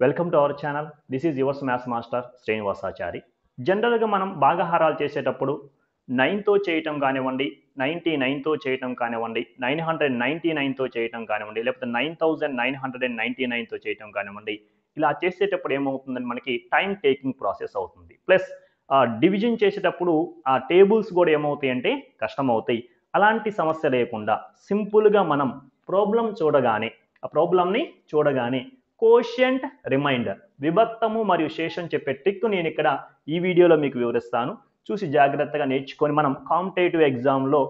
Welcome to our channel this is yours maths master Srinivasachari జనరల్గా మనం భాగహారాలు చేసేటప్పుడు నైన్తో చేయటం కానివ్వండి నైంటీ నైన్తో చేయటం కానివ్వండి నైన్ హండ్రెడ్ నైంటీ నైన్తో చేయటం కానివ్వండి లేకపోతే nine thousand nine hundred and ninety నైన్తో చేయటం కానివ్వండి ఇలా చేసేటప్పుడు ఏమవుతుందని మనకి టైం టేకింగ్ ప్రాసెస్ అవుతుంది. ప్లస్ డివిజన్ చేసేటప్పుడు ఆ టేబుల్స్ కూడా ఏమవుతాయి అంటే కష్టం అవుతాయి అలాంటి సమస్య లేకుండా సింపుల్గా మనం ప్రాబ్లం చూడగానే ఆ ప్రాబ్లంని చూడగానే కోషియంట్ రిమైండర్ విభక్తము మరియు శేషం చెప్పే ట్రిక్ నేను ఇక్కడ ఈ వీడియోలో మీకు వివరిస్తాను. చూసి జాగ్రత్తగా నేర్చుకొని మనం కాంపిటేటివ్ ఎగ్జామ్లో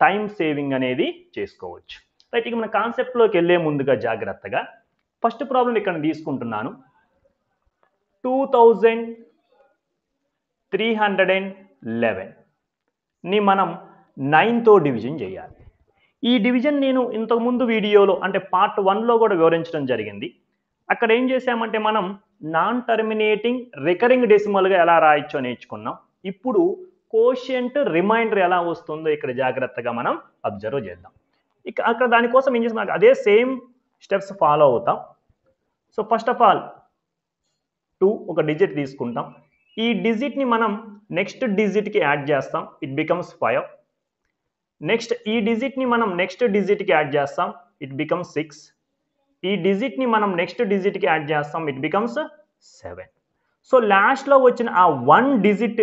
టైం సేవింగ్ అనేది చేసుకోవచ్చు. రైట్ ఇక మన కాన్సెప్ట్లోకి వెళ్ళే ముందుగా జాగ్రత్తగా. ఫస్ట్ ప్రాబ్లం ఇక్కడ తీసుకుంటున్నాను. Two thousand three hundred and లెవెన్ని మనం నైన్తో డివిజన్ చేయాలి. ఈ డివిజన్ నేను ఇంతకుముందు వీడియోలో అంటే పార్ట్ వన్లో కూడా వివరించడం జరిగింది. అక్కడ ఏం చేసామంటే మనం నాన్ టర్మినేటింగ్ రికరింగ్ డెసిమల్గా ఎలా రాయొచ్చో నేర్చుకున్నాం. ఇప్పుడు కోషియంట్ రిమైండర్ ఎలా వస్తుందో ఇక్కడ జాగ్రత్తగా మనం అబ్జర్వ్ చేద్దాం. ఇక అక్కడ దానికోసం ఏం చేస్తాం అదే సేమ్ స్టెప్స్ ఫాలో అవుతాం. So first of all two ఒక డిజిట్ తీసుకుంటాం. ఈ డిజిట్ని మనం నెక్స్ట్ డిజిట్కి యాడ్ చేస్తాం. ఇట్ బికమ్స్ ఫైవ్ నెక్స్ట్ ఈ డిజిట్ని మనం నెక్స్ట్ డిజిట్కి యాడ్ చేస్తాం. ఇట్ బికమ్స్ సిక్స్ ఈ డిజిట్ని మనం నెక్స్ట్ డిజిట్కి యాడ్ చేస్తాం. ఇట్ బికమ్స్ సెవెన్ సో లాస్ట్లో వచ్చిన ఆ వన్ డిజిట్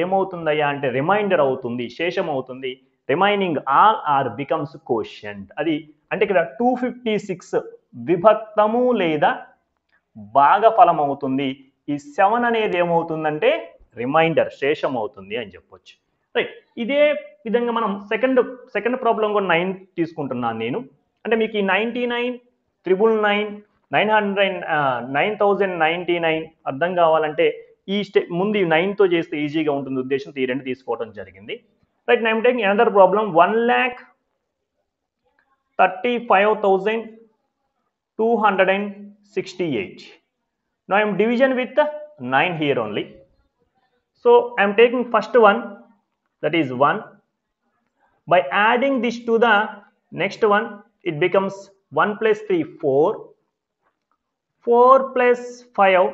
ఏమవుతుందయ్యా అంటే రిమైండర్ అవుతుంది శేషం అవుతుంది. Remaining all are becomes quotient అది అంటే ఇక్కడ టూ ఫిఫ్టీ సిక్స్ విభక్తము లేదా భాగఫలం అవుతుంది. ఈ సెవెన్ అనేది ఏమవుతుందంటే రిమైండర్ శేషం అవుతుంది అని చెప్పొచ్చు. రైట్ ఇదే విధంగా మనం సెకండ్ సెకండ్ ప్రాబ్లం కూడా నైన్ తీసుకుంటున్నాను నేను. అంటే మీకు ఈ ninety nine triple nine nine hundred nine thousand ninety nine అర్థం కావాలంటే ఈ స్టే ముందు నైన్తో చేస్తే ఈజీగా ఉంటుంది ఉద్దేశంతో ఈ రెండు తీసుకోవడం జరిగింది right I'm taking another problem one lakh thirty five thousand two hundred and sixty eight no I am division with 9 here only. So I am taking first one that is 1. By adding this to the next one it becomes one plus three four four plus five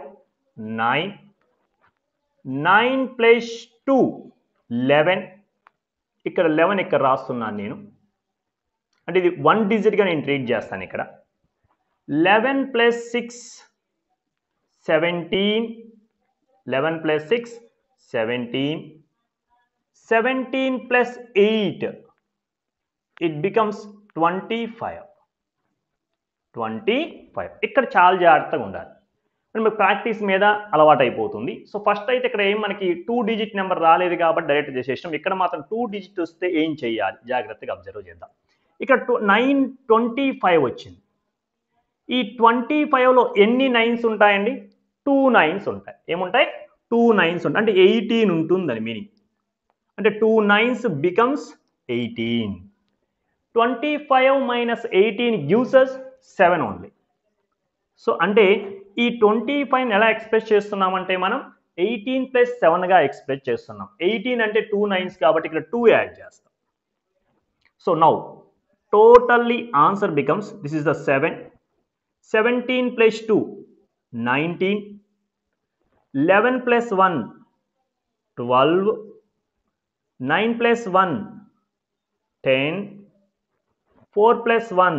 nine nine plus two eleven ఇక్కడ eleven ఇక్కడ రాస్తున్నాను నేను. అంటే ఇది one డిజిట్గా నేను treat చేస్తాను ఇక్కడ. Eleven plus six seventeen eleven plus six seventeen seventeen plus eight it becomes twenty five 25 25 ఇక్కడ చాలా జాగ్రత్తగా ఉండాలి. మీకు ప్రాక్టీస్ మీద అలవాటు అయిపోతుంది సో ఫస్ట్ అయితే ఇక్కడ ఏం మనకి టూ డిజిట్ నెంబర్ రాలేదు కాబట్టి డైరెక్ట్ చేసేసాం ఇక్కడ మాత్రం టూ డిజిట్ వస్తే ఏం చేయాలి? జాగ్రత్తగా అబ్జర్వ్ చేద్దాం. ఇక్కడ టూ నైన్ ట్వంటీ ఫైవ్ వచ్చింది. ఈ ట్వంటీ ఫైవ్లో ఎన్ని నైన్స్ ఉంటాయండి? టూ నైన్స్ ఉంటాయి. ఏముంటాయి? టూ నైన్స్ ఉంటాయి. అంటే ఎయిటీన్ ఉంటుందని మీనింగ్. అంటే two nines becomes eighteen. Twenty five minus eighteen guesses seven only so అంటే ఈ ట్వంటీ ఫైవ్ ఎలా ఎక్స్ప్రెస్ చేస్తున్నామంటే మనం ఎయిటీన్ ప్లస్ సెవెన్గా ఎక్స్ప్రెస్ చేస్తున్నాం. ఎయిటీన్ అంటే టూ నైన్స్ కాబట్టి ఇక్కడ టూ యాడ్ చేస్తాం. So now totally answer becomes this is the seven seventeen plus two nineteen eleven plus one twelve nine plus one ten four plus one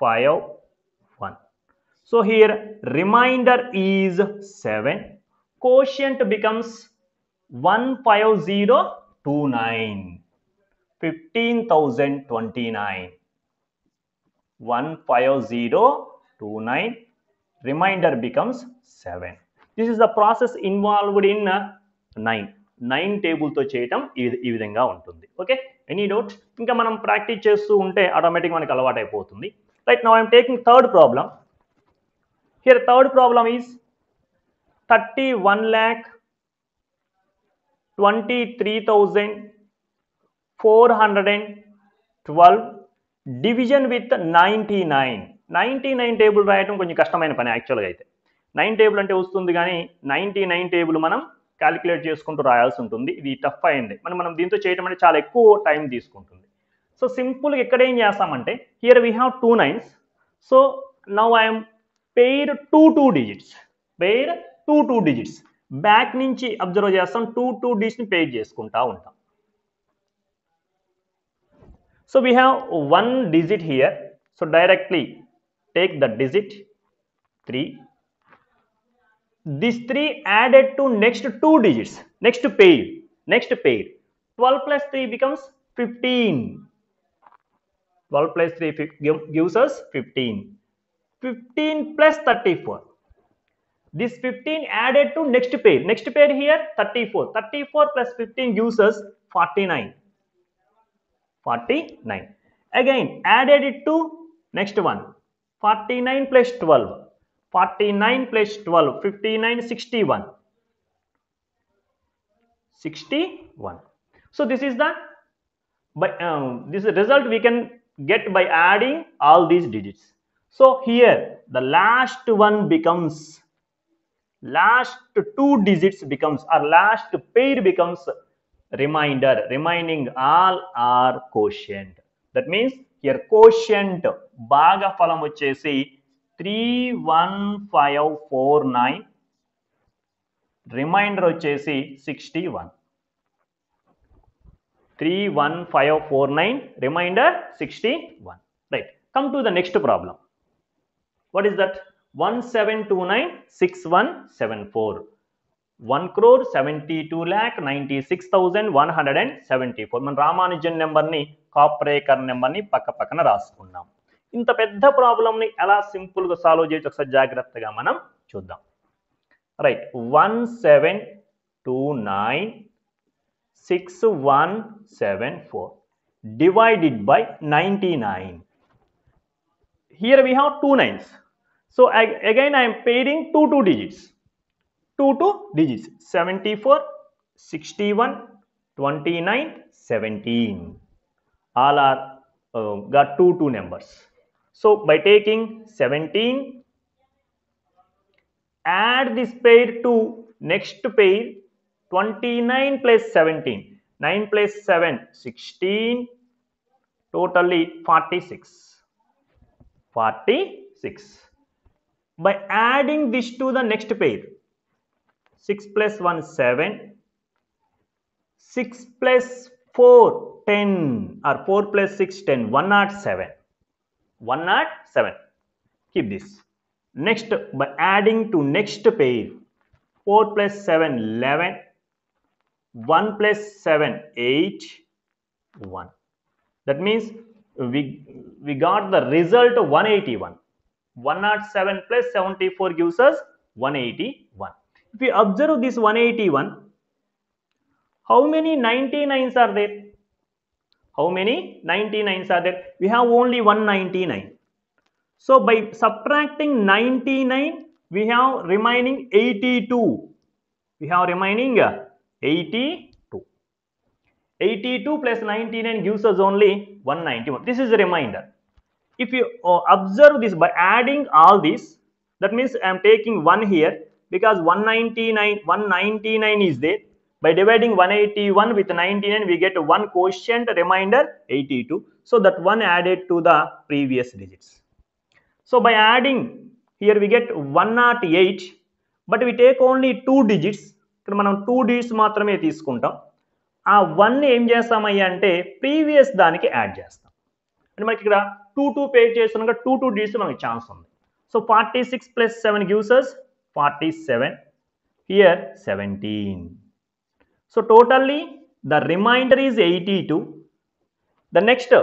5 1 so here remainder is 7 quotient becomes 15029 15029 15029 remainder becomes 7 this is the process involved in uh, 9 nine టేబుల్తో చేయటం ఈ ఈ విధంగా ఉంటుంది okay any doubt ఇంకా మనం practice చేస్తూ ఉంటే automatic మనకి అలవాటు Right right now am taking third problem here third problem is thirty one lakh twenty three thousand four hundred and twelve division with ninety nine nine table రాయటం కొంచెం కష్టమైన పని యాక్చువల్గా అయితే. నైన్ టేబుల్ అంటే వస్తుంది కానీ నైంటీ నైన్ టేబుల్ మనం క్యాలిక్యులేట్ చేసుకుంటూ రాయాల్సి ఉంటుంది. ఇది టఫ్ అయింది. మనం మనం దీంతో చేయడం అంటే చాలా ఎక్కువ టైం తీసుకుంటుంది. సో సింపుల్గా ఇక్కడ ఏం చేస్తామంటే here we have two nines so now I'm pair two two digits pair two two digits back నుంచి అబ్జర్వ్ చేస్తాం టూ టూ డిజిట్స్ని పెయిర్ చేసుకుంటా ఉంటాం. So we have one digit here so directly take the digit three this three added to next two digits next pair next pair twelve plus three becomes fifteen 12 plus 3 gives us 15 15 plus 34 this 15 added to next pair. Next pair here 34 34 plus 15 gives us 49 49 again added it to next one. 49 plus 12 49 plus 12 59 61 61 so this is the by um, this result we can get by adding all these digits so here the last one becomes last two digits becomes or last pair becomes remainder remaining all are quotient that means here quotient భాగఫలం వచ్చేసి three one five four nine remainder వచ్చేసి sixty one Three one five four nine reminder sixty one right come to the next problem what is that one seven two nine six one seven four one crore seventy two lakh ninety six thousand one hundred and seventy four మన రామానుజన్ నెంబర్ని కాపరేకర్ నెంబర్ని పక్క పక్కన రాసుకున్నాం. ఇంత పెద్ద ప్రాబ్లమ్ని ఎలా సింపుల్గా సాల్వ్ చేయొచ్చు? ఒకసారి జాగ్రత్తగా మనం చూద్దాం. Right one seven two nine 6174 divided by 99. Here we have two nines. So I, again I am pairing two two digits. Two two digits 74, 61, 29, 17. All are uh, got two two numbers. So by taking 17, add this pair to next pair 29 plus 17 9 plus 7 16 totally 46 46 by adding this to the next pair 6 plus 1 7 6 plus 4 10 or 4 plus 6 10 107 107 keep this. Next by adding to next pair 4 plus 7 11 1 plus 7 8 1 that means we we got the result 181 107 plus 74 gives us 181 if we observe this 181 how many 99s are there? How many 99s are there? We have only 199 so by subtracting 99 we have remaining 82 we have remaining uh, 82 82 plus 99 gives us only 191 this is a reminder. If you uh, observe this by adding all this that means i am taking 1 here because 199 199 is there. By dividing 181 with 99 we get one quotient remainder 82 so that one added to the previous digits. So by adding here we get 108 but we take only two digits ఇక్కడ మనం two digits మాత్రమే తీసుకుంటాం. ఆ one ఏం చేస్తామయ్యా అంటే previous దానికి add చేస్తాం. అంటే మనకి ఇక్కడ టూ టూ పే చేస్తున్నాక టూ టూ డిజిట్స్ మనకి ఛాన్స్ ఉంది. So forty six plus seven gives forty seven here seventeen so totally the reminder is eighty two the next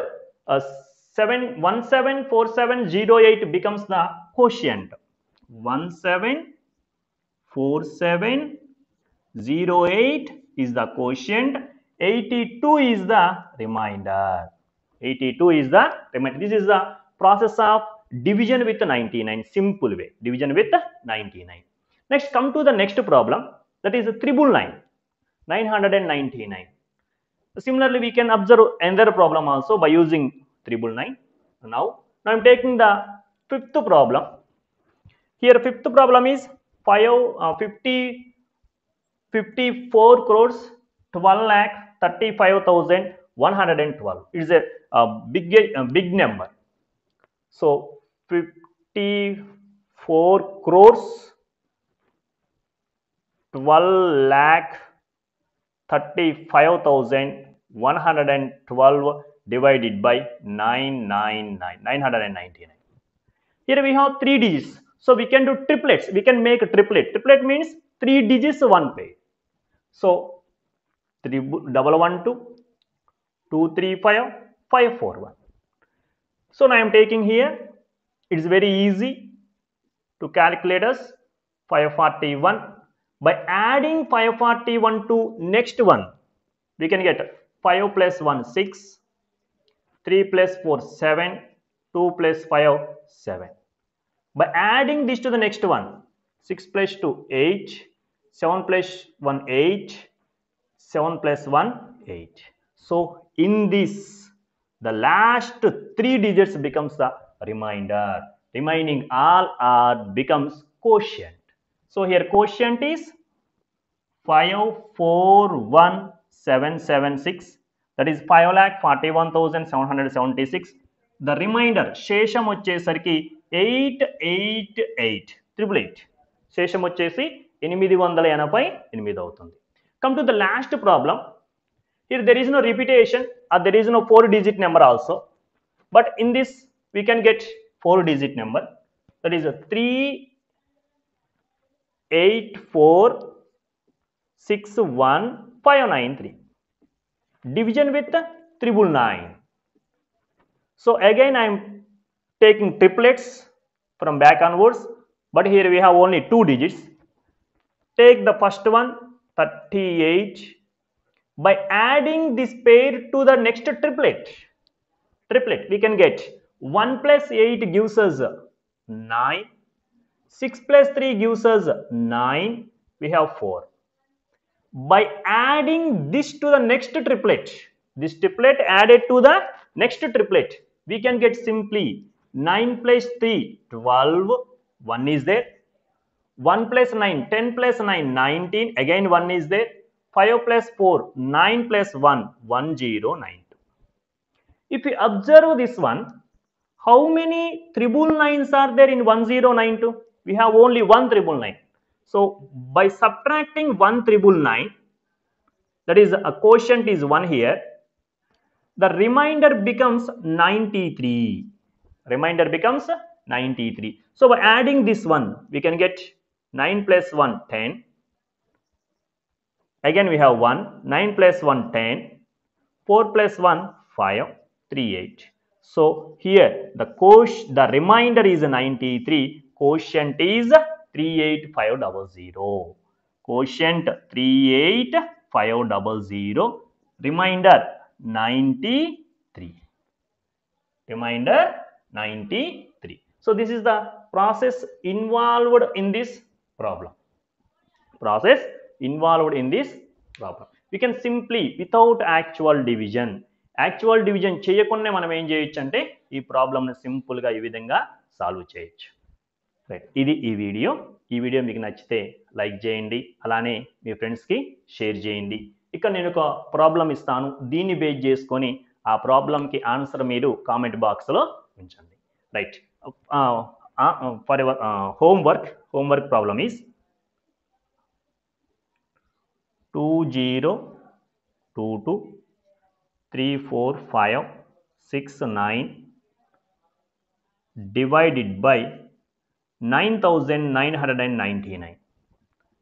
seven one seven four seven zero eight becomes the quotient one seven four seven 08 is the quotient, 82 is the remainder. 82 is the remainder. This is the process of division with 99, simple way, division with 99. Next, come to the next problem, that is triple nine, 999. Similarly, we can observe another problem also by using triple nine. Now, now I'm taking the fifth problem. Here, fifth problem is 5, uh, 50 54 crores 12 lakh 35,112 it is a, a big a big number. So 54 crores 12 lakh 35,112 divided by 999 999 here we have three digits. So we can do triplets. We can make a triplet triplet means three digits one pair so three double one two two three five five four one. So now i am taking here it's very easy to calculate us 541 by adding 541 to next one we can get 5 plus 1 6 3 plus 4 7 2 plus 5 7 by adding this to the next one 6 plus 2 8 7 plus 1 8 7 plus 1 8 so in this the last three digits becomes the remainder remaining all are becomes quotient so here quotient is 541776 that is 5 lakh 41776 the remainder శేషం వచ్చేసరికి eight eight eight triple eight శేషం వచ్చేసి ఎనిమిది వందల ఎనభై ఎనిమిది అవుతుంది come to the last problem here there is no repetition or there is no four digit number also but in this we can get four digit number that is a 3 8 4 6 1 5 9 3 division with triple nine so again i am taking triplets from back onwards but here we have only two digits take the first one 38 by adding this pair to the next triplet. Triplet we can get. 1 plus 8 gives us 9 6 plus 3 gives us 9 we have 4 by adding this to the next triplet this triplet added to the next triplet we can get simply 9 plus 3 12 1 is there 1 plus 9 10 plus 9 19 again 1 is there. 5 plus 4 9 plus 1 1092 if we observe this one how many triple nines are there in 1092 we have only one triple nine. So by subtracting one triple nine that is a quotient is 1 here the remainder becomes 93 remainder becomes 93 so by adding this one we can get 9 plus 1 10 again we have 1 9 plus 1 10 4 plus 1 5 3 8 so here the quotient the remainder is 93 quotient is 38500 quotient 38500 remainder 93 remainder 93 so this is the process involved in this problem. Process involved in this problem. We can simply without actual division actual division చేయకుండా మనం ఏం చేయొచ్చు అంటే ఈ ప్రాబ్లమ్ని సింపుల్గా ఈ విధంగా సాల్వ్ చేయొచ్చు. రైట్ ఇది ఈ వీడియో. ఈ వీడియో మీకు నచ్చితే లైక్ చేయండి. అలానే మీ ఫ్రెండ్స్కి షేర్ చేయండి. ఇక్కడ నేను ఒక ప్రాబ్లం ఇస్తాను. దీన్ని బేస్ చేసుకొని ఆ ప్రాబ్లంకి ఆన్సర్ మీరు కామెంట్ బాక్స్లో ఉంచండి. Right for ever homework homework problem is two zero two two three four five six nine divided by nine thousand nine hundred and ninety nine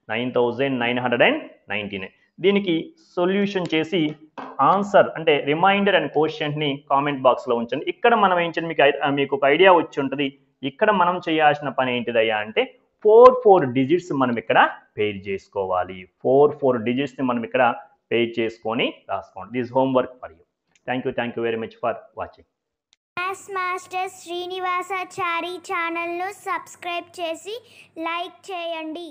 nine thousand nine hundred and ninety nine దీనికి solution చేసి answer అంటే reminder and క్వశ్చన్ని comment బాక్స్లో ఉంచండి. ఇక్కడ మనం ఏం చేయండి మీకు ఐ- మీకు ఒక ఐడియా వచ్చి ఉంటుంది. ఇక్కడ మనం చేయాల్సిన పని ఏంటిదయ్యా అంటే ఫోర్ ఫోర్ డిజిట్స్ మనం ఇక్కడ పేర్ చేసుకోవాలి. ఫోర్ ఫోర్ డిజిట్స్ని మనం ఇక్కడ పేర్ చేసుకొని రాసుకోండి. This homework for you thank you thank you very much for watching maths master Srinivasachari ఛానల్ను సబ్స్క్రైబ్ చేసి లైక్ చేయండి.